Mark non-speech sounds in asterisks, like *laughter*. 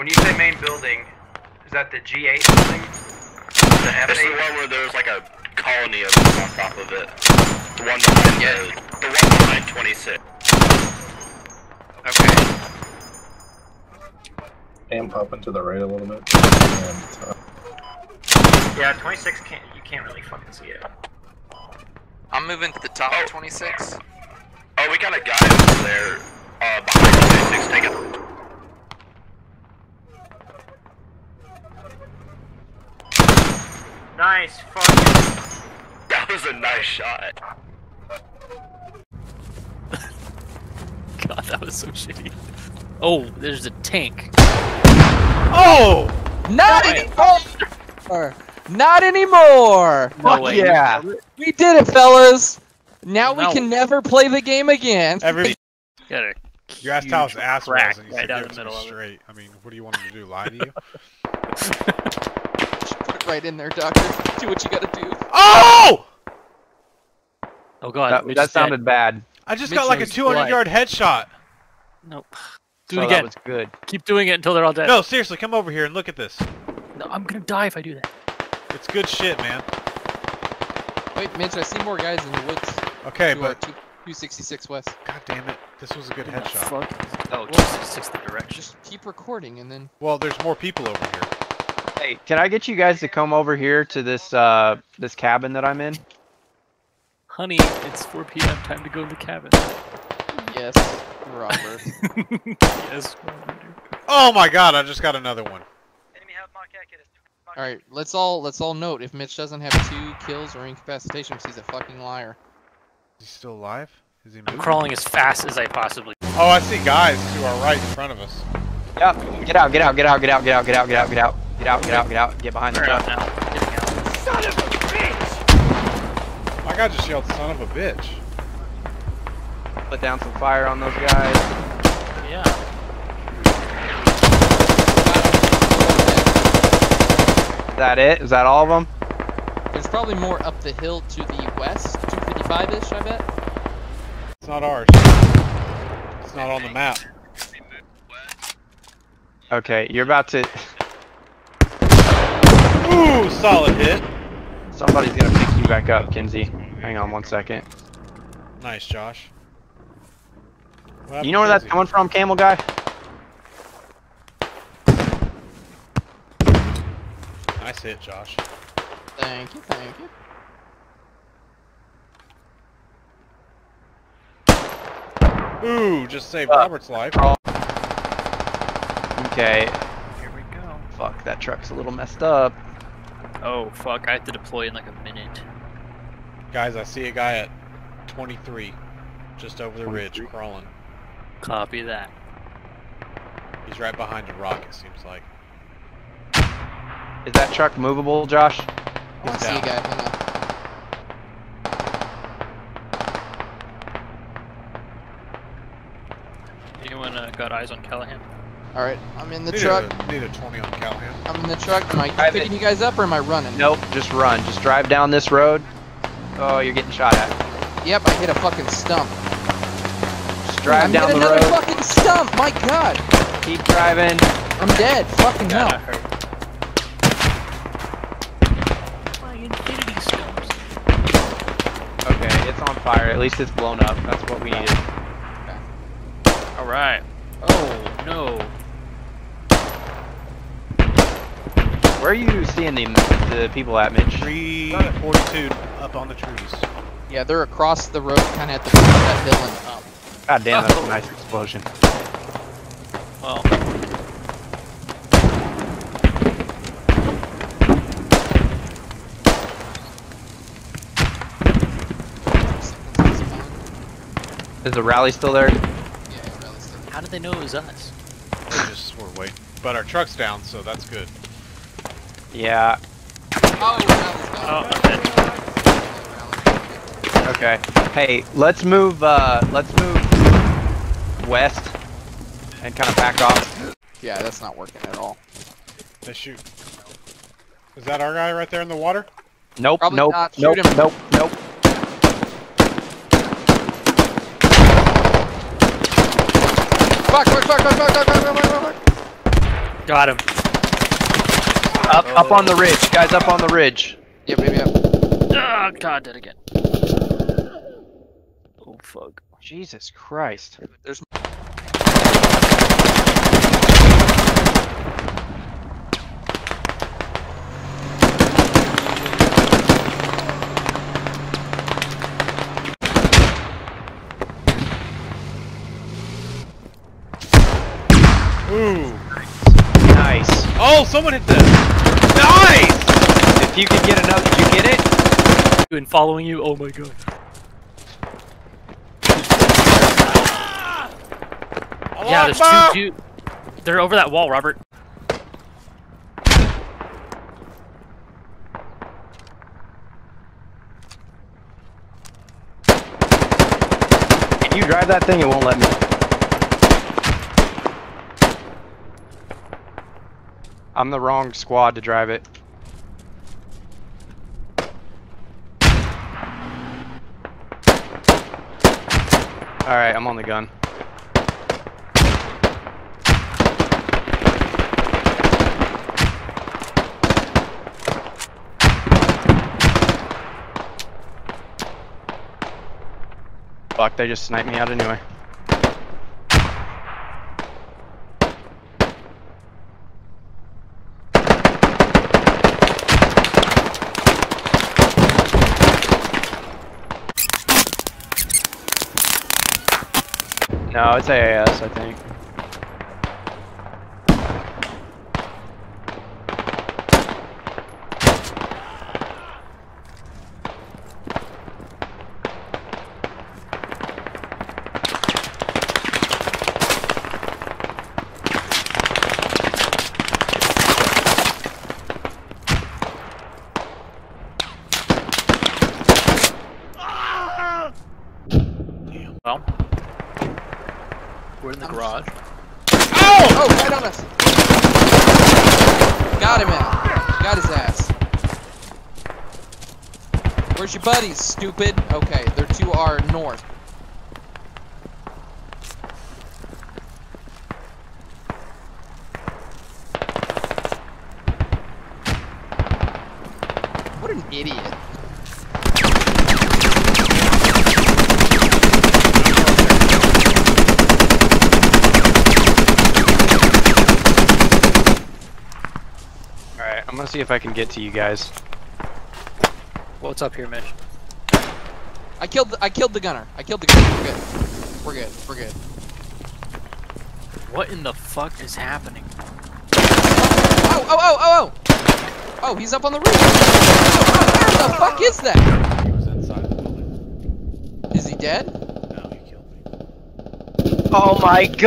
When you say main building, is that the G8 building? The This is the one where there's like a colony of them on top of it. The one behind the, the one behind 26. Okay. Amp up into the right a little bit. And, uh, Yeah, 26 can't. You can't really fucking see it. I'm moving to the top Oh. of 26. Oh, we got a guy over there uh, behind 26 taking. Nice. Fuck. That was a nice shot. *laughs* God, that was so shitty. Oh, there's a tank. Oh! Not anymore! Not anymore! No Fuck way. yeah! We did it, fellas! Now we can never play the game again. Every *laughs* Got a you asked how his ass was, and he right said down the it to middle of it. straight. I mean, what do you want him to do? Lie to you? *laughs* Put it right in there, doctor. Do what you gotta do. Oh! Oh god, That, Mitch that is dead. sounded bad. I just Mitch got like a 200 blind. yard headshot. Nope. Do so it That again. was good. Keep doing it until they're all dead. No, seriously, come over here and look at this. No, I'm gonna die if I do that. It's good shit, man. Wait, Mitch, I see more guys in the woods. Okay, uh, but two- 266 west. god damn it, this was a good headshot. Fuck. Oh, Jesus, it's the direction. Just keep recording and then. Well, there's more people over here. Hey, can I get you guys to come over here to this uh this cabin that I'm in? Honey, it's 4 p.m. Time to go in the cabin. Yes, Robert. *laughs* yes. Oh my god, I just got another one. Alright, let's all let's all note if Mitch doesn't have two kills or incapacitations, he's a fucking liar. Is he still alive? Is he I'm crawling as fast as I possibly. Oh, I see guys to our right in front of us. Yep. Get out, get out, get out, get out, get out, get out, get out, get out. Get out, get out, get out. Get out. Get behind the We're out truck. now. Getting out. Son of a bitch! My guy just yelled, son of a bitch. Put down some fire on those guys. Yeah. Is that it? Is that all of them? There's probably more up the hill to the west, 255-ish, I bet. It's not ours. It's not on the map. Okay, you're about to. Ooh, solid hit. Somebody's gonna pick you back up, Kinsey. Hang on one second. Nice, Josh. You know where that's coming from, Camel Guy? Nice hit, Josh. Thank you, thank you. Ooh, just saved Uh, Robert's life. Okay. Here we go. Fuck, that truck's a little messed up. Oh fuck! I have to deploy in like a minute. Guys, I see a guy at 23, just over the ridge, crawling. Copy that. He's right behind a rock, it seems like. Is that truck movable, Josh? I want to see a guy. Hang on. Anyone uh, got eyes on Callahan? Alright, I'm in the need truck. A, need a 20 on Callahan. I'm in the truck. Am I Drive picking it. you guys up or am I running? Nope, just run. Just drive down this road. Oh, you're getting shot at. Yep, I hit a fucking stump. Just drive I'm down hit the another road. fucking stump. My god. Keep driving. I'm dead. Fucking hell. That hurt. My infinity stones. Okay, it's on fire. At least it's blown up. That's what we needed. All right. Oh no. Where are you seeing the, the people at, Mitch? 342 up on the trees. Yeah, they're across the road, kind of at the foot of that hill and up. God damn, that's a nice oh. explosion. Well, Is the rally still there? Yeah, yeah, really still. There. How did they know it was us? They just were waiting. But our truck's down, so that's good. Yeah. Oh, Oh. I'm dead. Okay. Hey, let's move. Uh, let's move west and kind of back off. Yeah, that's not working at all. They shoot. Is that our guy right there in the water? Nope. Probably nope. not. Nope. Shoot him. Nope. Nope. Fuck, fuck, fuck, fuck, fuck, fuck, fuck, fuck, fuck, fuck. Got him. Up, up on the ridge, guys. Up on the ridge. Yep, yep, yep. Oh, God, dead again. Oh, fuck. Jesus Christ. There's Ooh. Nice. Oh, someone hit that. Nice. If you could get another, did you get it? Been following you? Oh my god. Yeah, there's two dude. They're over that wall, Robert. Can you drive that thing? It won't let me. I'm the wrong squad to drive it. Alright, I'm on the gun. Fuck, they just sniped me out anyway. No, it's AAS, I think. We're in the garage. Oh! oh, right on us. Got him out. Got his ass. Where's your buddies, stupid? Okay, they're to our north. What an idiot. Alright, I'm gonna see if I can get to you guys. What's up here, Mitch? I killed the, I killed the gunner. I killed the gunner. We're good. We're good. We're good. What in the fuck is happening? Oh, oh, oh, oh, oh! Oh, he's up on the roof. Oh, where the fuck is that? He was inside the building. Is he dead? No, he killed me. Oh my god!